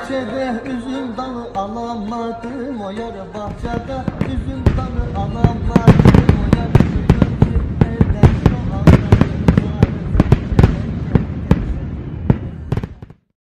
Bahçede üzüm dalı alamadım o yar bahçede üzüm dalı alamadım.